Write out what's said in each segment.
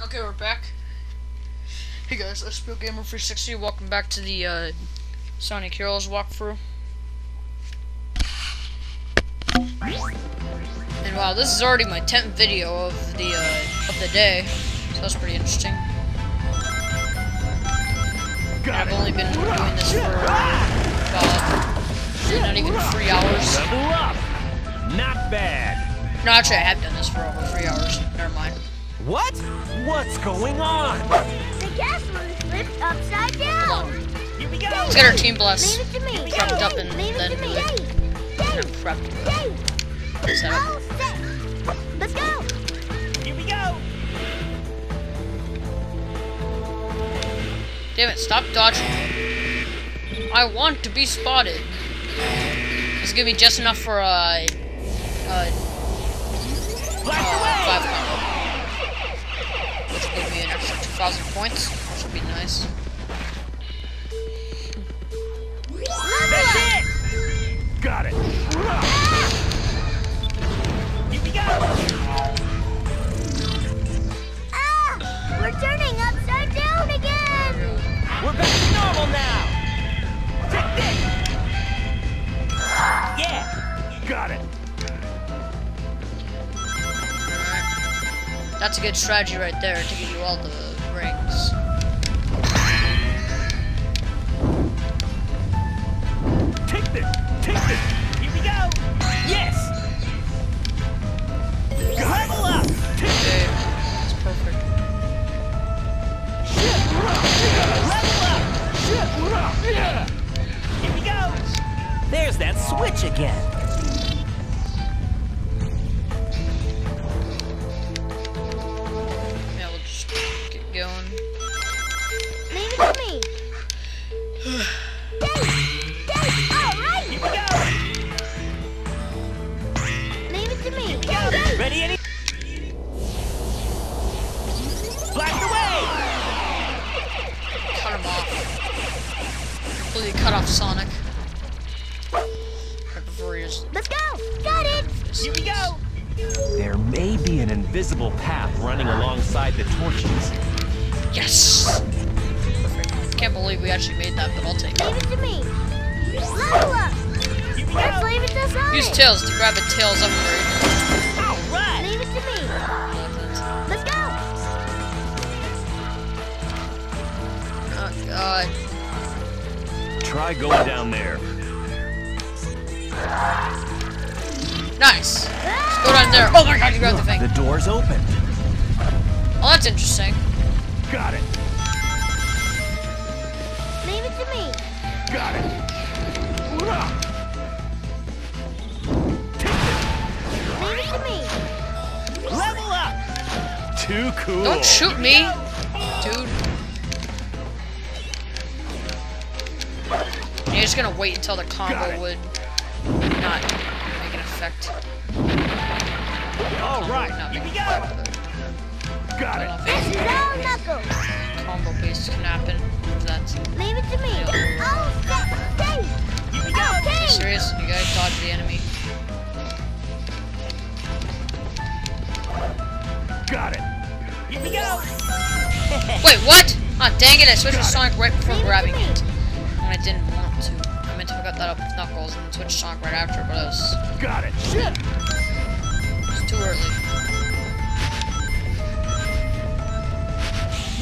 Okay, we're back. Hey guys, EspioGamer 360. Welcome back to the uh, Sonic Heroes walkthrough. And wow, this is already my 10th video of the uh, of the day, so that's pretty interesting. And I've only been doing this for about not even three hours. Not bad. No, actually, I have done this for over three hours. Never mind. What? What's going on? The castle is flipped upside down. Here we go! Let's get our team blast. Leave it to me. Prepped up and Leave it then to me. do it. Dave, I'm Dave, prepped. Dave. All set. Let's go. Here we go! Damn it, stop dodging. I want to be spotted. It's gonna be just enough for uh, uh, uh five combo. Which will give me an extra 2,000 points, which would be nice. That's it! Got it! Here we go! Ah, we're turning upside down again. We're back to normal now! Take this! Yeah! Got it! That's a good strategy right there to get you all the rings. Take this! Take this! Here we go! Yes! Level up! Take Okay, that's perfect. Level up! Here we go! There's that switch again. Ready any? Blast away! Cut him off. Completely cut off Sonic. Right before he just let's go. Got it. Here we go! There may be an invisible path running alongside the torches. Yes! Perfect. Can't believe we actually made that, but I'll take Leave it. it to me. Level up. Let's leave it to Sonic. Use Tails to grab a Tails upgrade. God. Try going down there. Nice! Let's go down there. Oh my god, you grabbed the thing. The door's open. Oh, that's interesting. Got it! Leave it to me. Got it! Leave it to me. Level up! Too cool! Don't shoot me, You're just gonna wait until the combo would not make an effect. Alright, Not here make we go! effect, but Got I it! don't This is all knuckles. combo based can happen. That's Leave it to me. All set. Dave. Here we go! Okay. serious, you gotta dodge the enemy. Got it! Here we go! Wait, what? Ah, dang it! I switched to Got. Sonic right before Leave it grabbing me. it, when I didn't that up with Knuckles and switch Sonic right after, but it was, Got it! Shit! It's too early.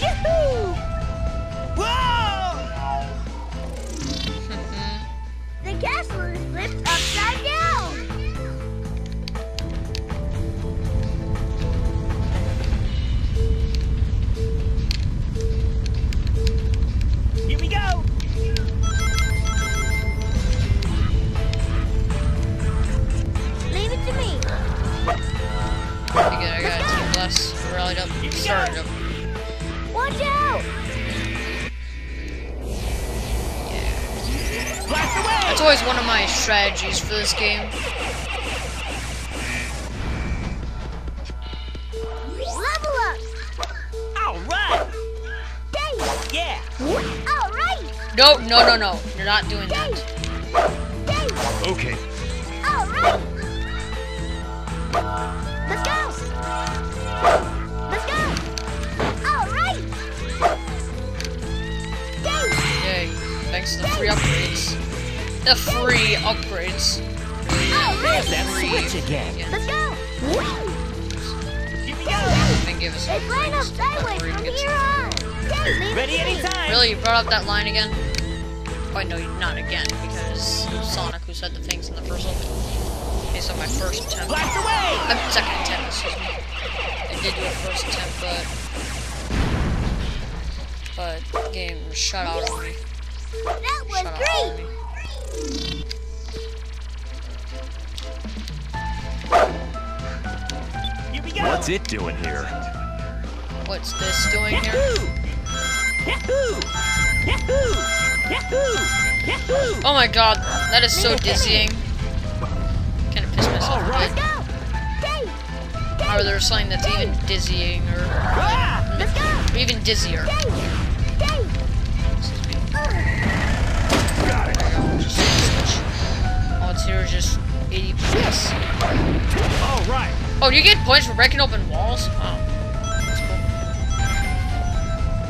Yahoo! Whoa! Pretty good. I got a team blast. Rallied up. Started up. Watch out. Blast away! That's always one of my strategies for this game. Level up. Alright! Yeah! All right. No, no, no, no. You're not doing that. Dave. Okay. All right. Let's go! Alright! Yay! Thanks to the free upgrades. The free upgrades. Alright! That switch again. Let's go! Here we go! Give us! Ready anytime! Really? You brought up that line again? Oh, no, not again, because Sonic, who said the things in the first one, based on my first attempt. Blast away! I'm second attempt, excuse me. I did do a first attempt, but but game shut out on me. That was Shut out on great. me. Here we go. What's it doing here? What's this doing here? Yahoo! Yahoo! Yahoo! Yahoo! Yahoo! Oh my god, that is so dizzying. Or there's something that's even dizzying, or! Let's go. or even dizzier. Okay. Excuse me. Got it. All it's here is just 80 points. All right. Oh, you get points for breaking open walls? Wow. That's cool.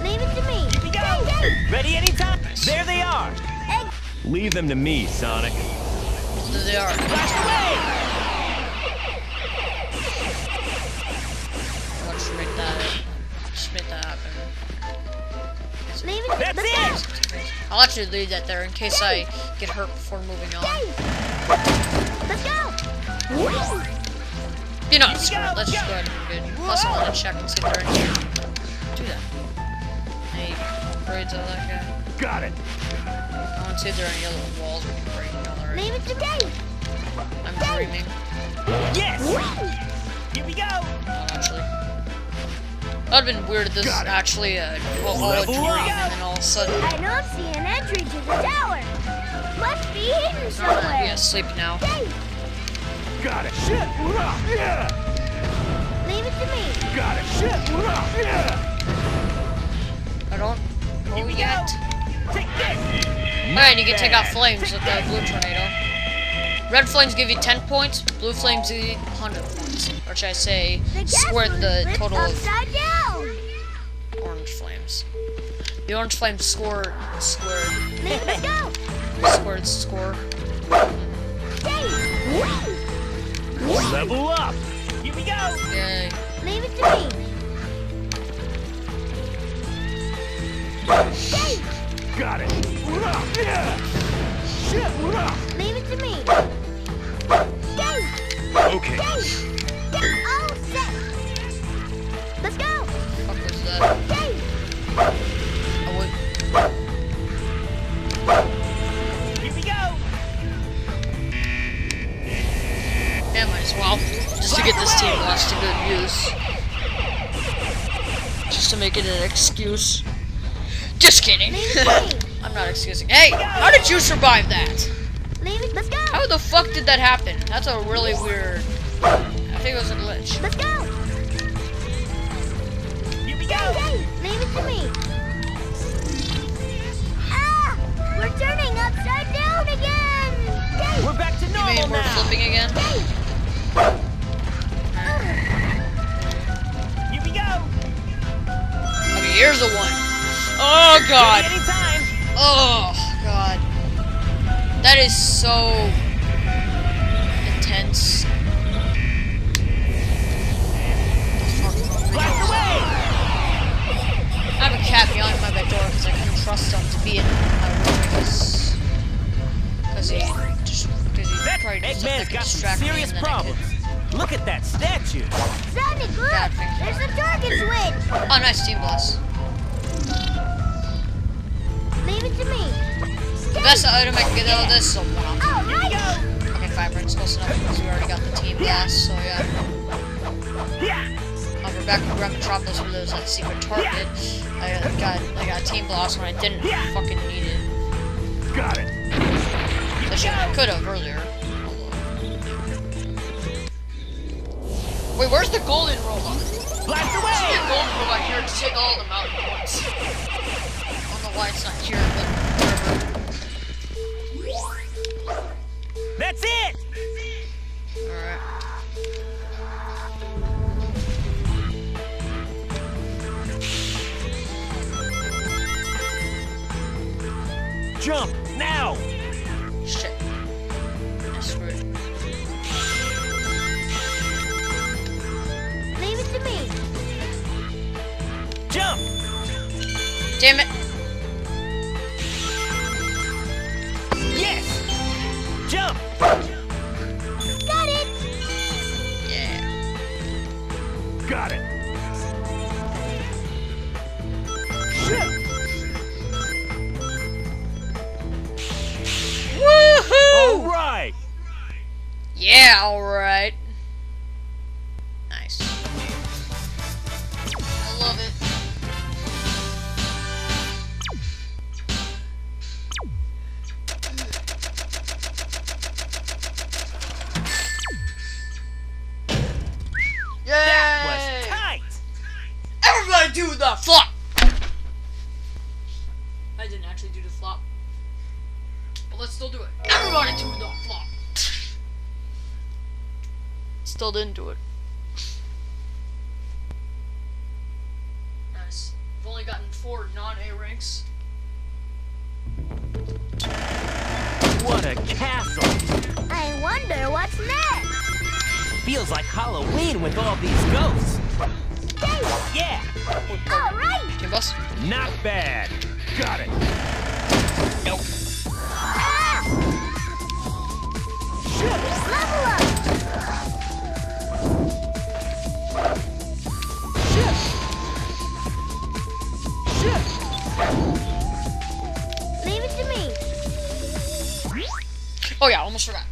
Leave it to me. Here we go. Ready anytime. There they are. Egg. Leave them to me, Sonic. There they are. Blast away. Let's just make that, just make that happen. Leave it to That's Let's it. go. I'll actually leave that there in case I get hurt before moving on. Let's go. You're not screwed. Let's just go ahead and move it. Plus, I want to check and see if there are any. Do that. Any braids on that guy? Got it. I want to see if there are any other walls we can break. No, there Leave it to Dave. I'm dreaming. Yes. Here we go. Not actually. That would have been weird if this Got actually uh, well, all a Level dream and then all of a sudden I know I'm an entry to the tower. Must be hidden I'm gonna be somewhere. asleep now. Dave, Got it. Shit. Yeah. leave it to me. Got it. Shit. Yeah. I don't know yet. go. Take this. Alright, you can take out flames with the blue tornado. Red flames give you 10 points, blue flames give you 100 points. Or should I say, The square the total of orange flames. The orange flames score squared, Leave it to squared score. Level up. Here we go. Yay. leave it to me. Got it. Yeah. Shit. leave it to me. Dave, Okay. Dave, Dave, all set. Let's go. Fuck was that? Dave, Oh, wait. Here we go. Yeah, might as well. Just to get this team lost to good use. Just to make it an excuse. Just kidding. leave it to me. I'm not excusing. Hey, how did you survive that? How the fuck did that happen? That's a really weird. I think it was a glitch. Let's go. Here we go. Dave, leave it to me. Ah, we're turning upside down again. Dave, We're back to You normal mean we're now. flipping again? Dave. Here we go. Okay, here's the one. Oh god. Anytime. Oh god. That is so intense. Blast away. I have a cat behind my bed door because I couldn't trust him to be in my room because because he just because he That probably did stuff that Eggman's got some distract me serious and then I could- problems. Look at that statue. Sonic, look. There's a target switch. Oh, nice team blast. Best item I can get out of this is a one. All Here we right. go. Okay, Vibrant's close enough because we already got the team blast, so yeah. Yeah. Um, we're back in Grand Metropolis where there's that secret target. I got I got team blast when I didn't fucking need it. Got it. I could have earlier. Wait, where's the golden robot? Blast I see a away. golden robot here to take all the mountain points. I don't know why it's not here, but jump! Now! Shit. I screwed. Leave it to me! Jump! Damn it! Yes! Jump! Got it! Yeah. Got it! Still didn't do it. Nice. I've only gotten four non-A ranks. What a castle! I wonder what's next. Feels like Halloween with all these ghosts. Hey, Yeah! all right. Okay, boss. Not bad. Got it. Nope. Oh yeah, almost forgot.